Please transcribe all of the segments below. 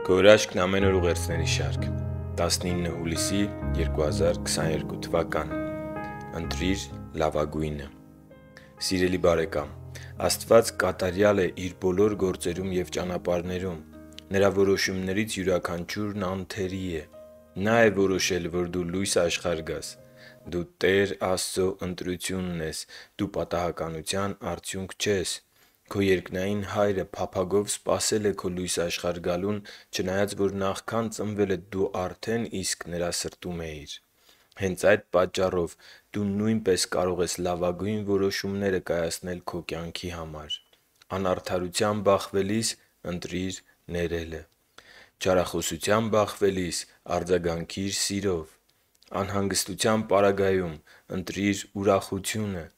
Քո հրաշքն ամեն օր ուղերձների շարք։ 19 հուլիսի 2022 թվական։ Ընտրիր լավագույնը։ Սիրելի՛ բարեկամ, Աստված կատարյալ է Իր բոլոր գործերում և ճանապարհներում։ Նրա որոշումներից յուրաքանչյուրն անթերի է։ Նա՛ է որոշել, որ դու լույս աշխարհ գաս։ Դու Տեր Աստծո ընտրությունն ես։ Դու պատահականության արդյունք չես։ Քո երկնային Հայրը փափագով սպասել է քո լույս աշխարհ գալուն, չնայած որ նախքան ծնվելդ դու արդեն իսկ Նրա սրտում էիր։ Հենց այդ պատճառով դու նույնպես կարող ես լավագույն որոշումները կայացնել քո կյանքի համար։ Անարդարությամբ բախվելիս ընտրի՛ր ներելը։ Չարախոսությամբ բախվելիս արձագանքի՛ր սիրով։ Անհանգստության պարագայում ընտրի՛ր ուրախությունը։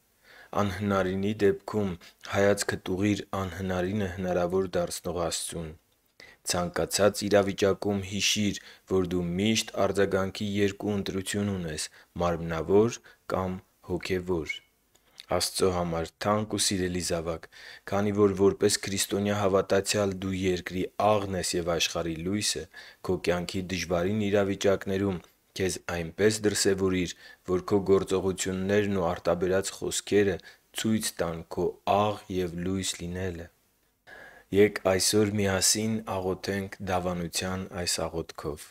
Անհնարինի դեպքում հայացքդ ուղղի՛ր անհնարինը հնարավոր դարձնող Աստծուն։ Ցանկացած իրավիճակում հիշի՛ր, որ դու միշտ արձագանքի երկու ընտրություն ունես՝ մարմնավոր կամ հոգևոր։ Աստծո համար թանկ ու սիրելի՛ զավակ, քանի որ որպես քրիստոնյա հավատացյալ դու երկրի աղն ես և աշխարհի լույսը, քո կյանքի դժվարին իրավիճակներում քեզ այնպես դրսևորի՛ր, որ քո գործողություններն ու արտաբերած խոսքերը ցույց տան քո աղ և լույս լինելը։ Ե՛կ այսօր միասին աղոթենք դավանության այս աղոթքով.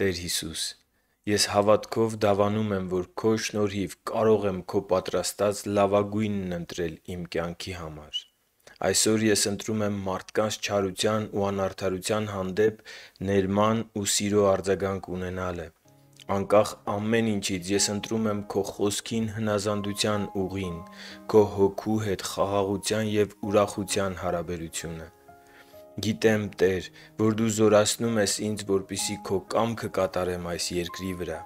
«Տեր Հիսուս, ես հավատքով դավանում եմ, որ Քո շնորհիվ կարող եմ Քո պատրաստած լավագույնն ընտրել իմ կյանքի համար։ Այսօր ես ընտրում եմ մարդկանց չարության ու անարդարության հանդեպ ներման ու սիրո արձագանք ունենալը։ Անկախ ամեն ինչից ես ընտրում եմ Քո Խոսքին հնազանդության ուղին՝ Քո Հոգու հետ խաղաղության և ուրախության հարաբերությունը։ Գիտեմ, Տե՛ր, որ Դու զորացնում ես ինձ, որպեսզի Քո կամքը կատարեմ այս երկրի վրա։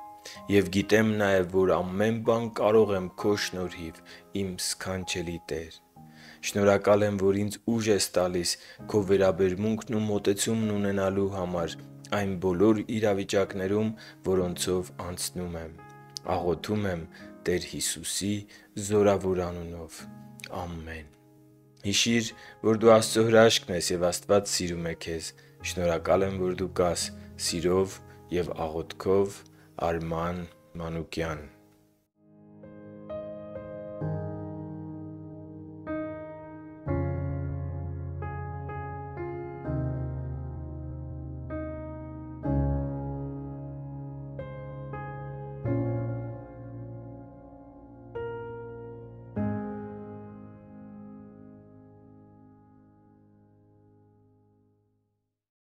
Եվ գիտեմ նաև, որ ամեն բան կարող եմ Քո շնորհիվ, իմ սքանչելի Տե՛ր։ Շնորհակալ եմ, որ ինձ ուժ ես տալիս Քո վերաբերմունքն ու մոտեցումն ունենալու համար այն բոլոր իրավիճակներում, որոնցով անցնում եմ։ Աղոթում եմ Տեր Հիսուսի զորավոր անունով։ Ամե՛ն»։ Հիշի՛ր, որ դու Աստծո հրաշքն ես, և Աստված սիրում է քեզ։ Շնորհակալ եմ, որ դու կա՛ս։ Սիրով և աղոթքով, Արման Մանուկյան։